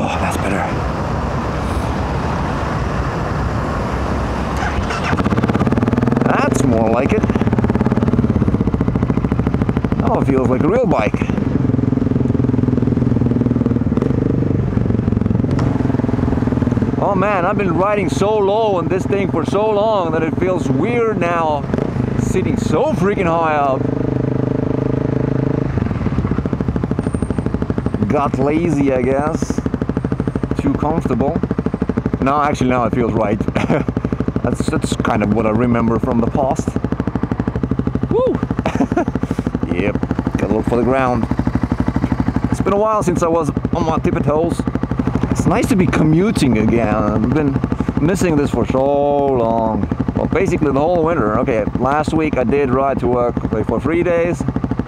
Oh, that's better. That's more like it. Now it feels like a real bike. Oh man, I've been riding so low on this thing for so long that it feels weird now sitting so freaking high up. Got lazy, I guess. Too comfortable. No, actually now it feels right. that's that's kind of what I remember from the past. Woo! yep, gotta look for the ground. It's been a while since I was on my tippy toes. It's nice to be commuting again. I've been missing this for so long. Well, basically the whole winter. Okay, last week I did ride to work for three days.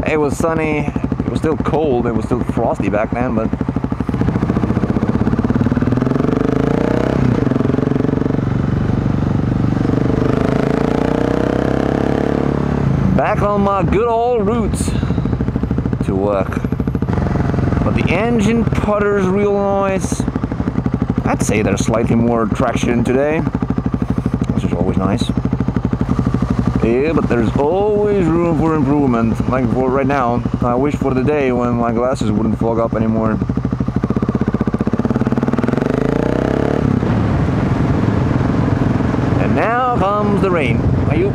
It was sunny. It was still cold. It was still frosty back then, but back on my good old roots to work. But the engine putters real nice. I'd say there's slightly more traction today, which is always nice. Yeah, but there's always room for improvement. Like for right now, I wish for the day when my glasses wouldn't fog up anymore. And now comes the rain. Are you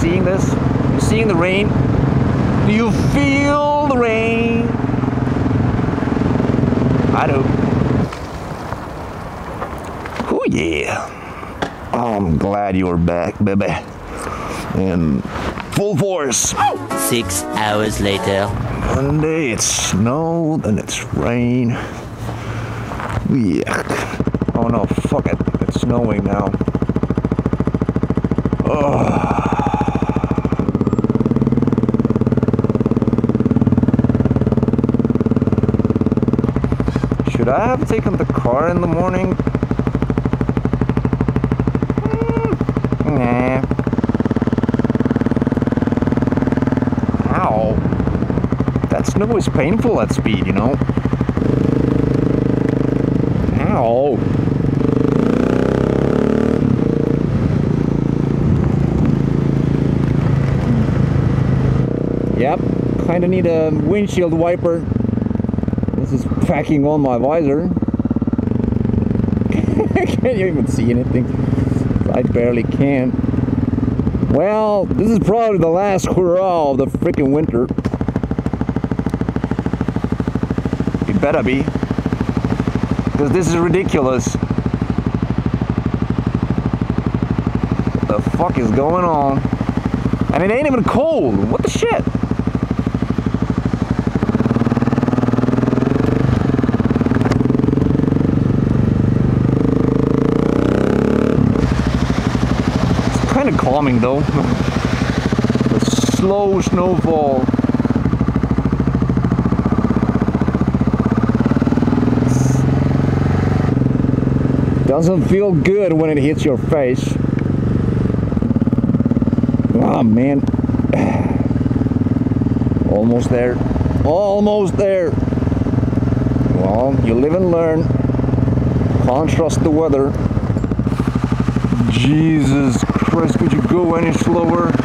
seeing this? You seeing the rain? Do you feel the rain? I do. Oh yeah. I'm glad you're back, baby. In full force. Six hours later. One day it's snow, then it's rain. Yuck. Oh no, fuck it. It's snowing now. Oh. Should I have taken the car in the morning? Mm, Nah. Ow. That snow is painful at speed, you know? Ow. Yep, kinda need a windshield wiper. Is packing on my visor. Can't even see anything. I barely can. Well, this is probably the last hurrah of the freaking winter. It better be. Because this is ridiculous. What the fuck is going on? And it ain't even cold. What the shit? Of calming though. slow snowfall. Doesn't feel good when it hits your face. Oh man. Almost there. Almost there. Well, you live and learn. Can't trust the weather. Jesus Could you go any slower?